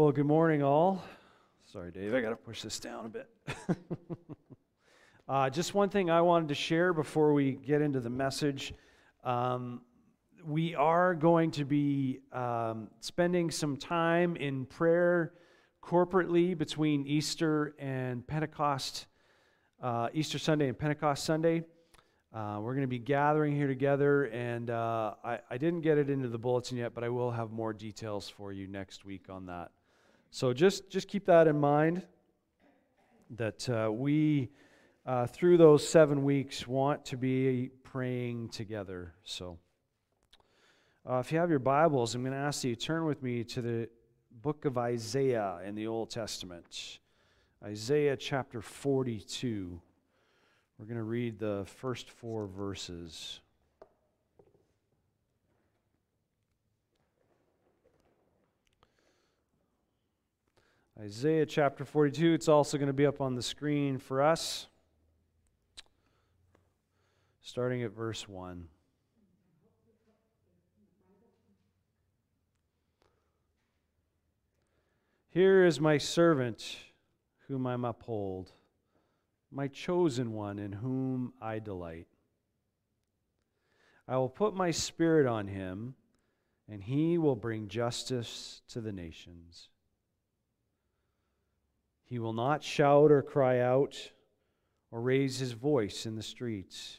Well, good morning, all. Sorry, Dave, I got to push this down a bit. uh, just one thing I wanted to share before we get into the message. Um, we are going to be um, spending some time in prayer corporately between Easter and Pentecost, uh, Easter Sunday and Pentecost Sunday. Uh, we're going to be gathering here together, and uh, I, I, didn't get it into the bulletin yet, but I will have more details for you next week on that. So just, just keep that in mind that uh, we, uh, through those seven weeks, want to be praying together. So uh, if you have your Bibles, I'm going to ask that you turn with me to the book of Isaiah in the Old Testament. Isaiah chapter 42. We're going to read the first four verses. Isaiah chapter 42. It's also going to be up on the screen for us, starting at verse 1. Here is my servant whom I uphold my chosen one in whom I delight. I will put my spirit on him, and he will bring justice to the nations. He will not shout or cry out or raise his voice in the streets.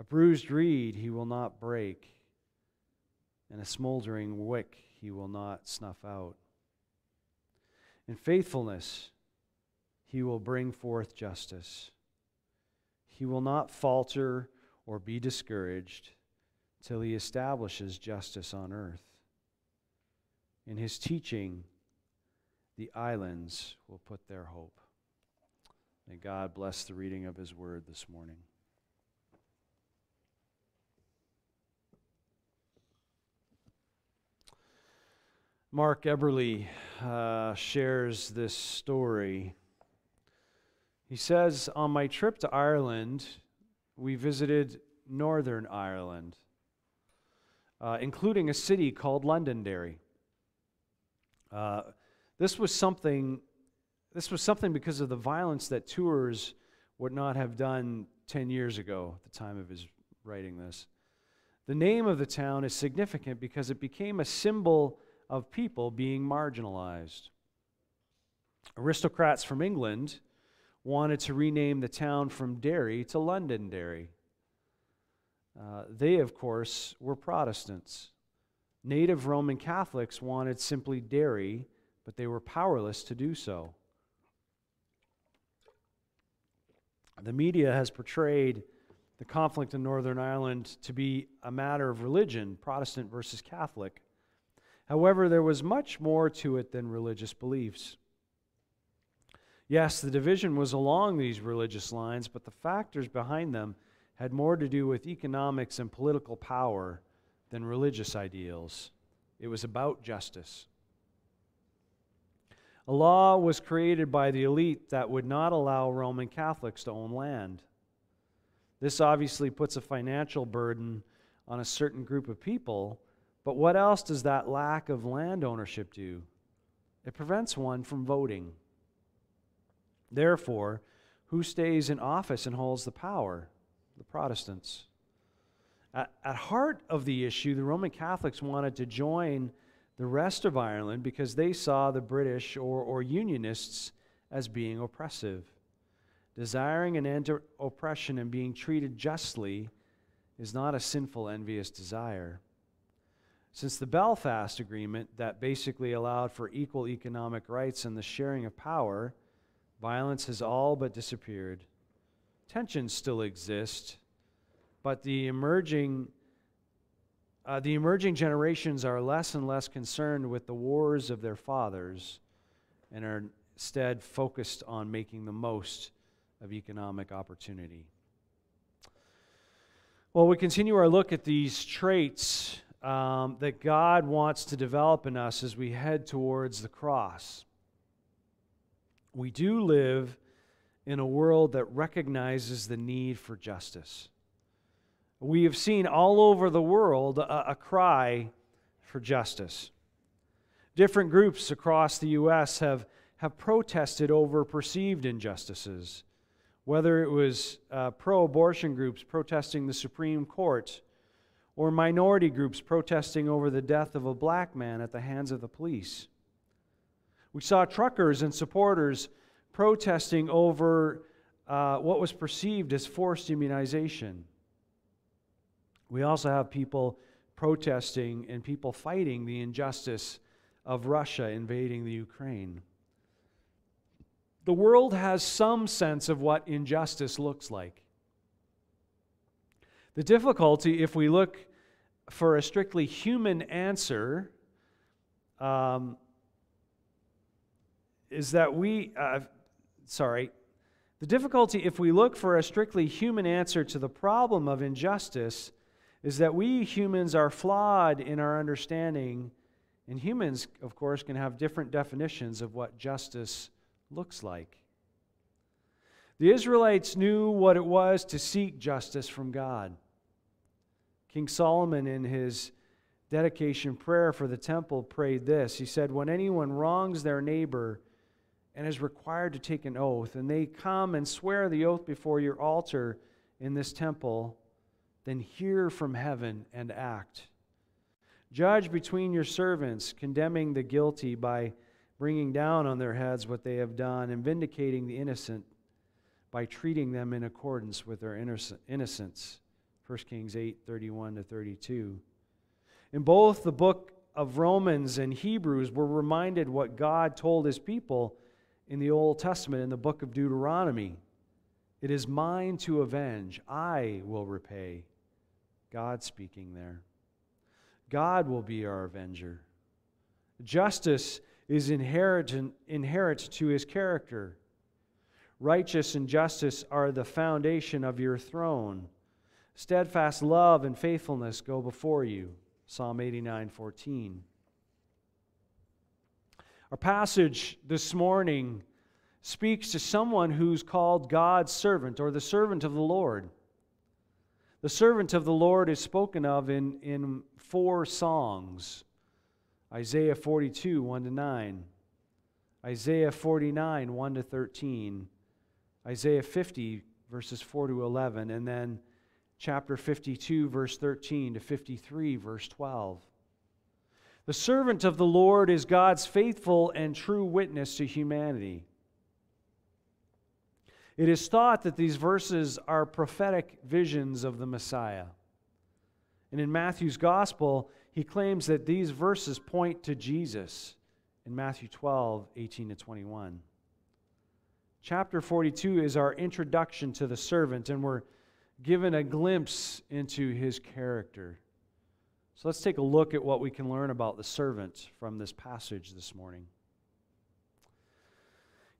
A bruised reed he will not break, and a smoldering wick he will not snuff out. In faithfulness, he will bring forth justice. He will not falter or be discouraged till he establishes justice on earth. In his teaching, the islands will put their hope. May God bless the reading of his word this morning. Mark Eberly uh, shares this story he says, On my trip to Ireland, we visited Northern Ireland, uh, including a city called Londonderry. Uh, this was something. This was something because of the violence that tours would not have done 10 years ago at the time of his writing this. The name of the town is significant because it became a symbol of people being marginalized. Aristocrats from England wanted to rename the town from Derry to Londonderry. Uh, they, of course, were Protestants. Native Roman Catholics wanted simply Derry, but they were powerless to do so. The media has portrayed the conflict in Northern Ireland to be a matter of religion, Protestant versus Catholic. However, there was much more to it than religious beliefs. Yes, the division was along these religious lines, but the factors behind them had more to do with economics and political power than religious ideals. It was about justice. A law was created by the elite that would not allow Roman Catholics to own land. This obviously puts a financial burden on a certain group of people, but what else does that lack of land ownership do? It prevents one from voting. Therefore, who stays in office and holds the power? The Protestants. At, at heart of the issue, the Roman Catholics wanted to join the rest of Ireland because they saw the British or, or Unionists as being oppressive. Desiring an end to oppression and being treated justly is not a sinful, envious desire. Since the Belfast Agreement, that basically allowed for equal economic rights and the sharing of power, Violence has all but disappeared. Tensions still exist, but the emerging uh, the emerging generations are less and less concerned with the wars of their fathers and are instead focused on making the most of economic opportunity. Well, we continue our look at these traits um, that God wants to develop in us as we head towards the cross we do live in a world that recognizes the need for justice. We have seen all over the world a, a cry for justice. Different groups across the U.S. have, have protested over perceived injustices, whether it was uh, pro abortion groups protesting the Supreme Court or minority groups protesting over the death of a black man at the hands of the police. We saw truckers and supporters protesting over uh, what was perceived as forced immunization. We also have people protesting and people fighting the injustice of Russia invading the Ukraine. The world has some sense of what injustice looks like. The difficulty, if we look for a strictly human answer, um, is that we, uh, sorry, the difficulty, if we look for a strictly human answer to the problem of injustice, is that we humans are flawed in our understanding, and humans, of course, can have different definitions of what justice looks like. The Israelites knew what it was to seek justice from God. King Solomon, in his dedication prayer for the temple, prayed this He said, When anyone wrongs their neighbor, and is required to take an oath, and they come and swear the oath before your altar in this temple, then hear from heaven and act. Judge between your servants, condemning the guilty by bringing down on their heads what they have done, and vindicating the innocent by treating them in accordance with their innocence. 1 Kings 8 31 to 32. In both the book of Romans and Hebrews, we're reminded what God told his people in the Old Testament in the book of Deuteronomy. It is mine to avenge, I will repay. God speaking there. God will be our avenger. Justice is inherent, inherent to his character. Righteous and justice are the foundation of your throne. Steadfast love and faithfulness go before you. Psalm 89 14. Our passage this morning speaks to someone who's called God's servant or the servant of the Lord. The servant of the Lord is spoken of in, in four songs Isaiah 42, 1 to 9, Isaiah 49, 1 to 13, Isaiah 50, verses 4 to 11, and then chapter 52, verse 13 to 53, verse 12. The servant of the Lord is God's faithful and true witness to humanity. It is thought that these verses are prophetic visions of the Messiah. And in Matthew's gospel, he claims that these verses point to Jesus in Matthew 12, 18 to 21. Chapter 42 is our introduction to the servant, and we're given a glimpse into his character. So let's take a look at what we can learn about the servant from this passage this morning.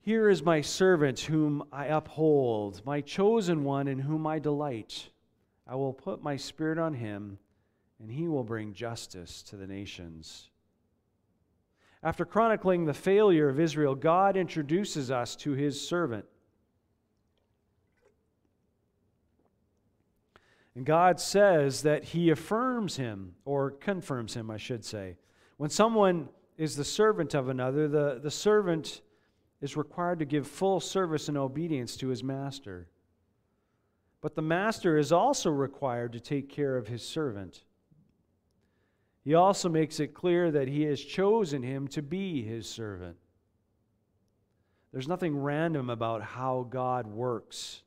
Here is my servant whom I uphold, my chosen one in whom I delight. I will put my spirit on him, and he will bring justice to the nations. After chronicling the failure of Israel, God introduces us to his servant. And God says that He affirms him, or confirms him, I should say. When someone is the servant of another, the, the servant is required to give full service and obedience to his master. But the master is also required to take care of his servant. He also makes it clear that he has chosen him to be his servant. There's nothing random about how God works.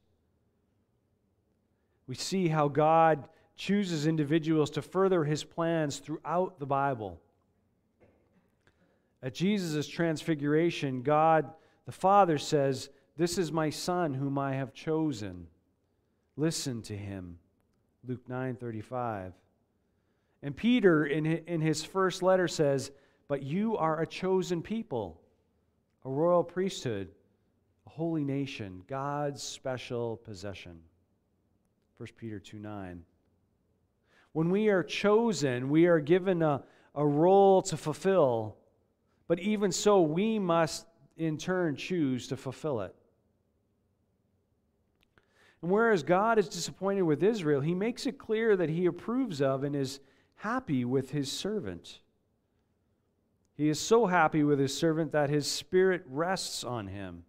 We see how God chooses individuals to further his plans throughout the Bible. At Jesus' transfiguration, God the Father says, This is my Son whom I have chosen. Listen to him. Luke 9 35. And Peter, in his first letter, says, But you are a chosen people, a royal priesthood, a holy nation, God's special possession. 1 Peter 2 9. When we are chosen, we are given a, a role to fulfill, but even so, we must in turn choose to fulfill it. And whereas God is disappointed with Israel, he makes it clear that he approves of and is happy with his servant. He is so happy with his servant that his spirit rests on him.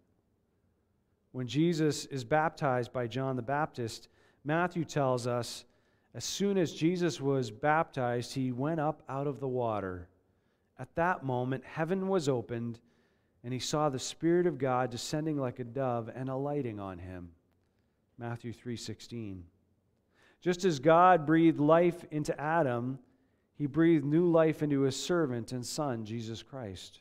When Jesus is baptized by John the Baptist, Matthew tells us as soon as Jesus was baptized, he went up out of the water. At that moment, heaven was opened, and he saw the Spirit of God descending like a dove and alighting on him. Matthew 3:16. Just as God breathed life into Adam, he breathed new life into his servant and son, Jesus Christ.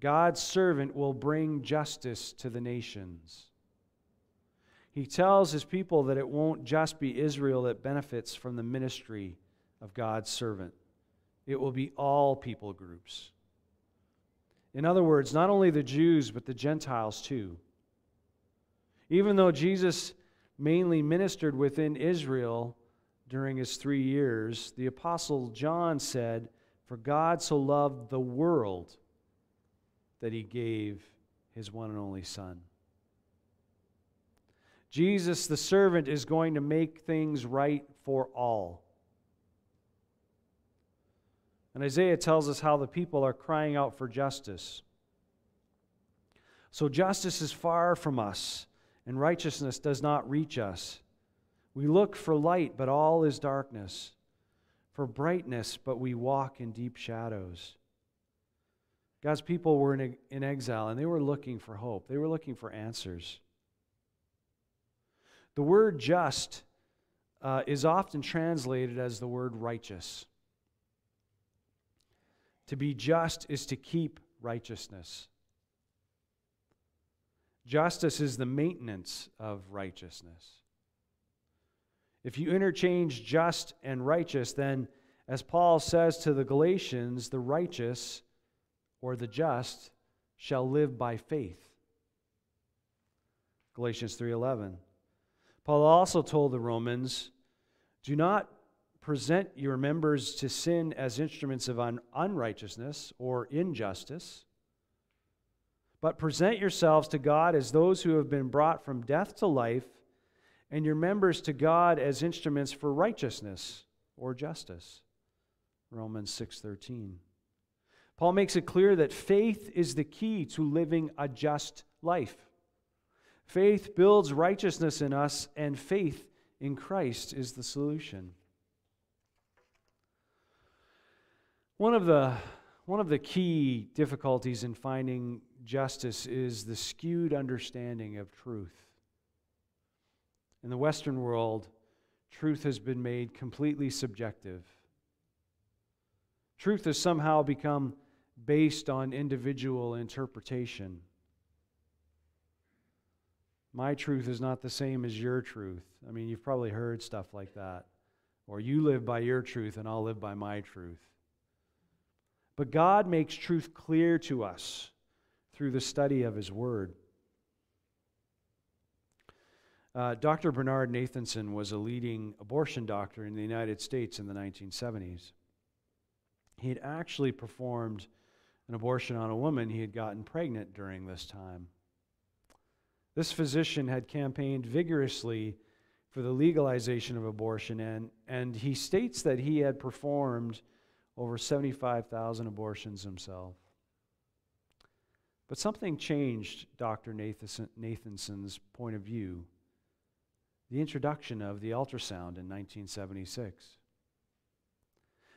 God's servant will bring justice to the nations. He tells his people that it won't just be Israel that benefits from the ministry of God's servant, it will be all people groups. In other words, not only the Jews, but the Gentiles too. Even though Jesus mainly ministered within Israel during his three years, the Apostle John said, For God so loved the world that he gave his one and only Son. Jesus, the servant, is going to make things right for all. And Isaiah tells us how the people are crying out for justice. So justice is far from us and righteousness does not reach us. We look for light, but all is darkness, for brightness, but we walk in deep shadows. God's people were in, in exile and they were looking for hope, they were looking for answers. The word just uh, is often translated as the word righteous. To be just is to keep righteousness. Justice is the maintenance of righteousness. If you interchange just and righteous, then, as Paul says to the Galatians, the righteous or the just shall live by faith. Galatians 3:11. Paul also told the Romans, "Do not present your members to sin as instruments of un- unrighteousness or injustice." But present yourselves to God as those who have been brought from death to life, and your members to God as instruments for righteousness or justice. Romans 6:13. Paul makes it clear that faith is the key to living a just life. Faith builds righteousness in us, and faith in Christ is the solution. One of the, one of the key difficulties in finding justice is the skewed understanding of truth. In the Western world, truth has been made completely subjective. Truth has somehow become based on individual interpretation. My truth is not the same as your truth. I mean, you've probably heard stuff like that. Or you live by your truth and I'll live by my truth. But God makes truth clear to us through the study of His Word. Uh, Dr. Bernard Nathanson was a leading abortion doctor in the United States in the 1970s. He had actually performed an abortion on a woman he had gotten pregnant during this time. This physician had campaigned vigorously for the legalization of abortion, and, and he states that he had performed over 75,000 abortions himself. But something changed Dr. Nathanson's point of view the introduction of the ultrasound in 1976.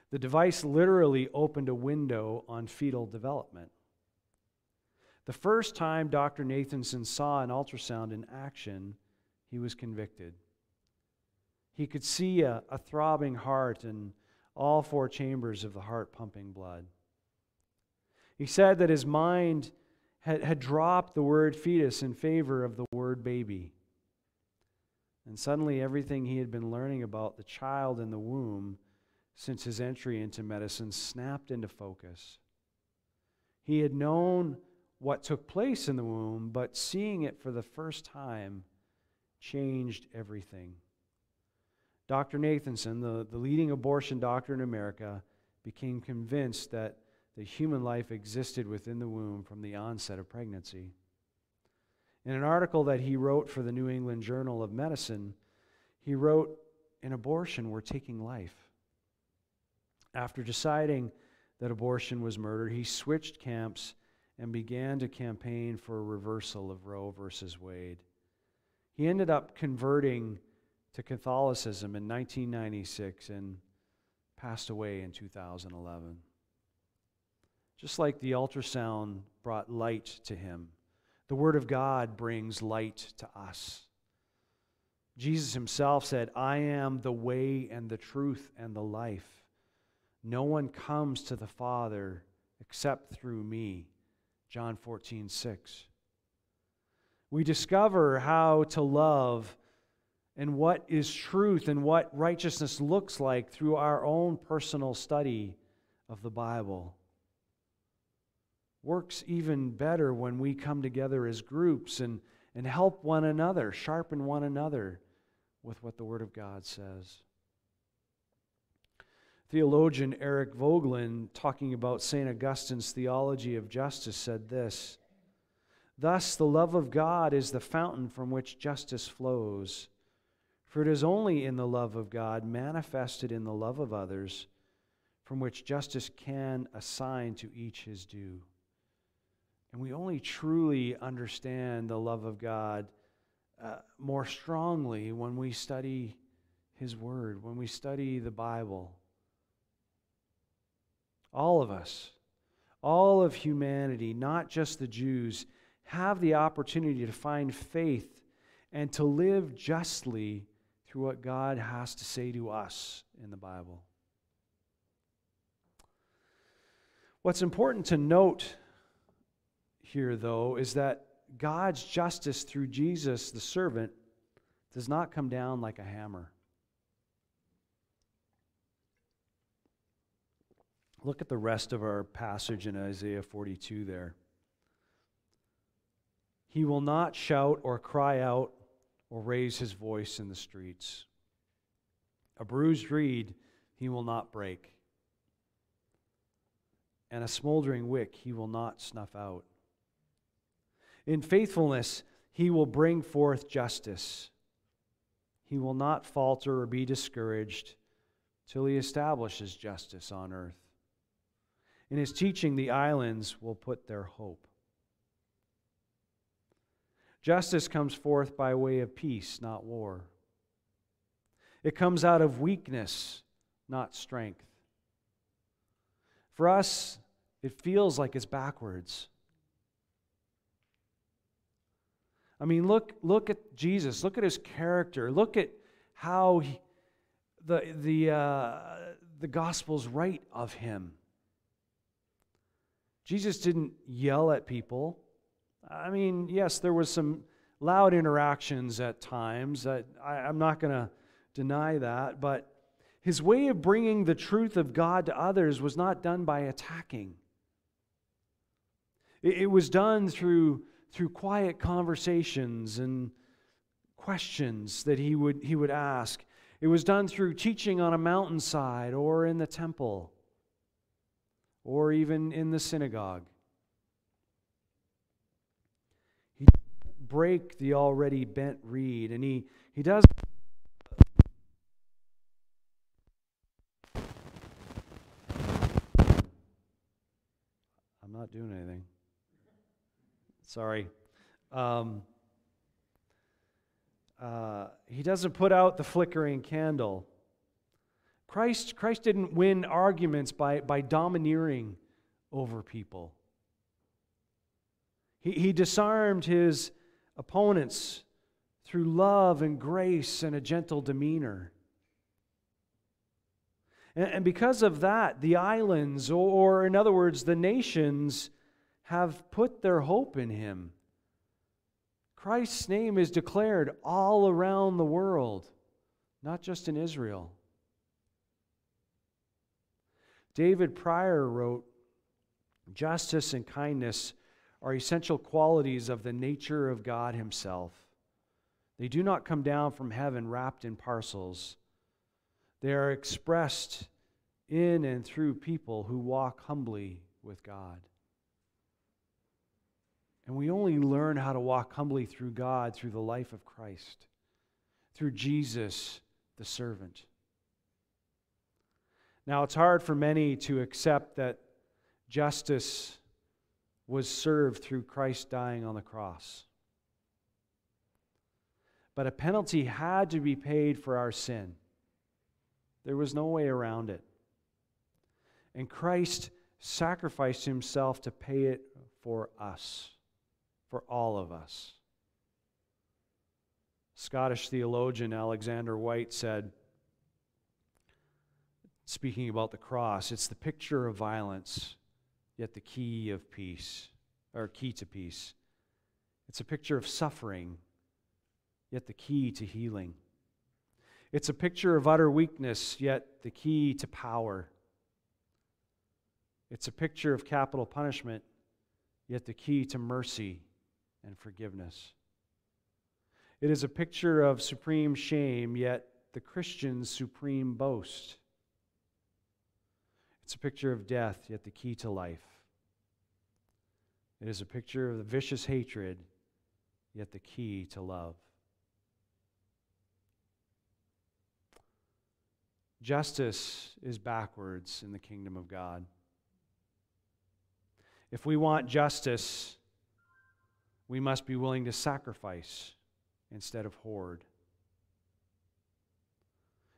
The device literally opened a window on fetal development. The first time Dr. Nathanson saw an ultrasound in action, he was convicted. He could see a, a throbbing heart and all four chambers of the heart pumping blood. He said that his mind had, had dropped the word fetus in favor of the word baby. And suddenly, everything he had been learning about the child in the womb since his entry into medicine snapped into focus. He had known what took place in the womb, but seeing it for the first time changed everything. Dr. Nathanson, the, the leading abortion doctor in America, became convinced that the human life existed within the womb from the onset of pregnancy. In an article that he wrote for the New England Journal of Medicine, he wrote, In abortion, we're taking life. After deciding that abortion was murder, he switched camps and began to campaign for a reversal of Roe versus Wade. He ended up converting to Catholicism in 1996 and passed away in 2011. Just like the ultrasound brought light to him, the Word of God brings light to us. Jesus himself said, I am the way and the truth and the life. No one comes to the Father except through me. John 14, 6. We discover how to love and what is truth and what righteousness looks like through our own personal study of the Bible. Works even better when we come together as groups and, and help one another, sharpen one another with what the Word of God says. Theologian Eric Voegelin, talking about St. Augustine's theology of justice, said this Thus, the love of God is the fountain from which justice flows. For it is only in the love of God, manifested in the love of others, from which justice can assign to each his due. And we only truly understand the love of God uh, more strongly when we study his word, when we study the Bible. All of us, all of humanity, not just the Jews, have the opportunity to find faith and to live justly through what God has to say to us in the Bible. What's important to note here, though, is that God's justice through Jesus, the servant, does not come down like a hammer. Look at the rest of our passage in Isaiah 42 there. He will not shout or cry out or raise his voice in the streets. A bruised reed he will not break, and a smoldering wick he will not snuff out. In faithfulness he will bring forth justice. He will not falter or be discouraged till he establishes justice on earth. In his teaching, the islands will put their hope. Justice comes forth by way of peace, not war. It comes out of weakness, not strength. For us, it feels like it's backwards. I mean, look, look at Jesus. Look at his character. Look at how he, the, the, uh, the Gospels write of him. Jesus didn't yell at people. I mean, yes, there was some loud interactions at times. I, I'm not going to deny that. But his way of bringing the truth of God to others was not done by attacking, it, it was done through, through quiet conversations and questions that he would, he would ask. It was done through teaching on a mountainside or in the temple or even in the synagogue. Break the already bent reed, and he, he does. I'm not doing anything. Sorry. Um, uh, he doesn't put out the flickering candle. Christ, Christ didn't win arguments by, by domineering over people. He, he disarmed his opponents through love and grace and a gentle demeanor. And, because of that, the islands, or in other words, the nations, have put their hope in him. Christ's name is declared all around the world, not just in Israel. David Prior wrote Justice and kindness are essential qualities of the nature of God Himself. They do not come down from heaven wrapped in parcels, they are expressed in and through people who walk humbly with God. And we only learn how to walk humbly through God through the life of Christ, through Jesus, the servant. Now, it's hard for many to accept that justice was served through Christ dying on the cross. But a penalty had to be paid for our sin. There was no way around it. And Christ sacrificed himself to pay it for us, for all of us. Scottish theologian Alexander Whyte said, speaking about the cross, it's the picture of violence, yet the key of peace, or key to peace. It's a picture of suffering, yet the key to healing. It's a picture of utter weakness, yet the key to power. It's a picture of capital punishment, yet the key to mercy and forgiveness. It is a picture of supreme shame, yet the Christian's supreme boast. It's a picture of death, yet the key to life. It is a picture of the vicious hatred, yet the key to love. Justice is backwards in the kingdom of God. If we want justice, we must be willing to sacrifice instead of hoard.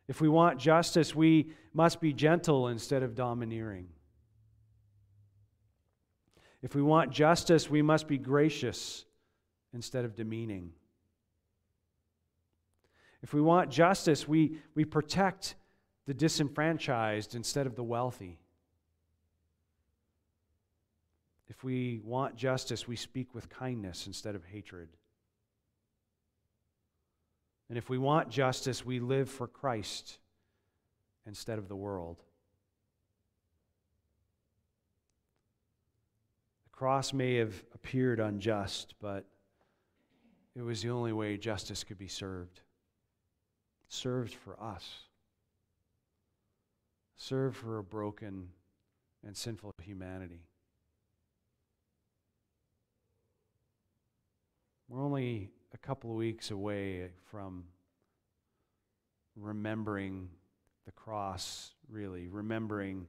If we want justice, we must be gentle instead of domineering. If we want justice, we must be gracious instead of demeaning. If we want justice, we, we protect the disenfranchised instead of the wealthy. If we want justice, we speak with kindness instead of hatred. And if we want justice, we live for Christ instead of the world. The cross may have appeared unjust, but it was the only way justice could be served. Served for us, served for a broken and sinful humanity. We're only a couple of weeks away from remembering the cross, really, remembering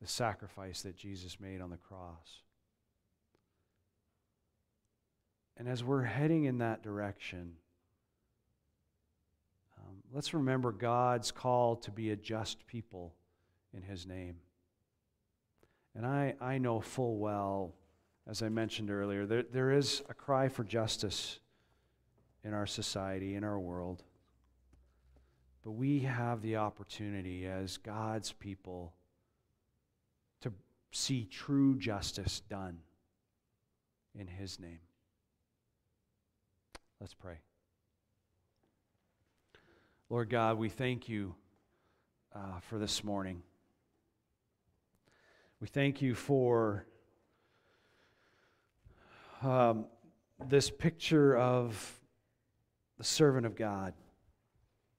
the sacrifice that Jesus made on the cross. And as we're heading in that direction, um, let's remember God's call to be a just people in His name. And I, I know full well, as I mentioned earlier, there, there is a cry for justice in our society, in our world. But we have the opportunity as God's people to see true justice done in His name. Let's pray. Lord God, we thank you uh, for this morning. We thank you for um, this picture of the servant of God.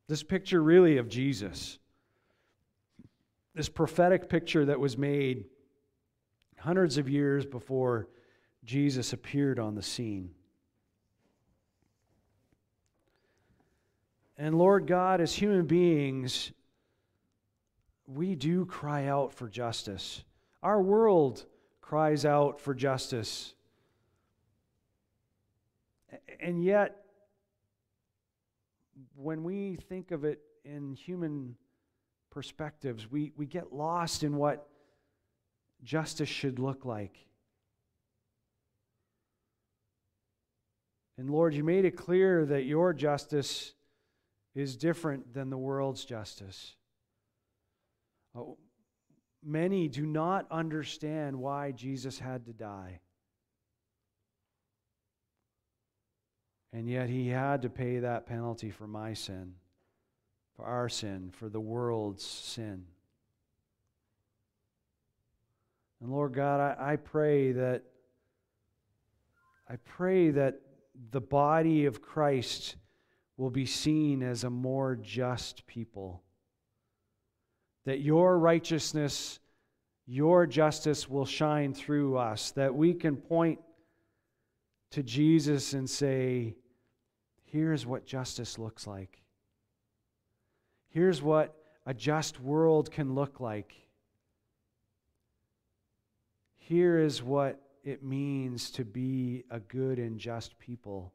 This picture, really, of Jesus. This prophetic picture that was made hundreds of years before Jesus appeared on the scene. And Lord God, as human beings, we do cry out for justice. Our world cries out for justice. And yet, when we think of it in human perspectives, we, we get lost in what justice should look like. And Lord, you made it clear that your justice is different than the world's justice. Oh, many do not understand why Jesus had to die. And yet he had to pay that penalty for my sin, for our sin, for the world's sin. And Lord God, I, I pray that I pray that the body of Christ will be seen as a more just people. That your righteousness, your justice will shine through us, that we can point to Jesus and say, Here's what justice looks like. Here's what a just world can look like. here is what it means to be a good and just people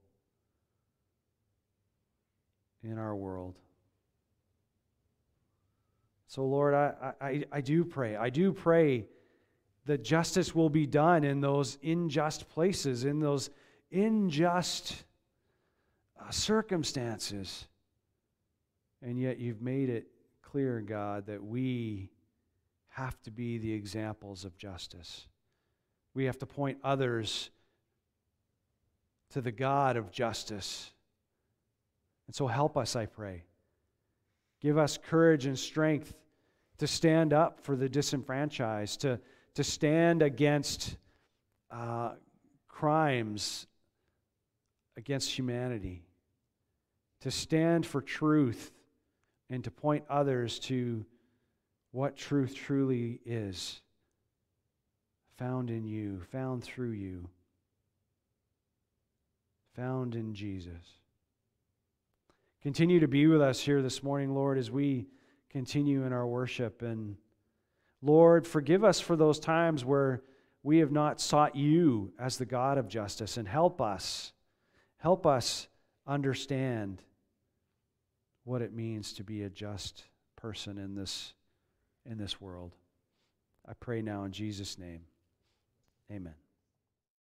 in our world. So, Lord, I, I, I do pray. I do pray that justice will be done in those unjust places, in those unjust circumstances. And yet, you've made it clear, God, that we have to be the examples of justice. We have to point others to the God of justice. And so, help us, I pray. Give us courage and strength to stand up for the disenfranchised, to, to stand against uh, crimes against humanity, to stand for truth, and to point others to what truth truly is found in you, found through you, found in Jesus. Continue to be with us here this morning, Lord, as we continue in our worship. And Lord, forgive us for those times where we have not sought you as the God of justice and help us. Help us understand what it means to be a just person in this, in this world. I pray now in Jesus' name. Amen.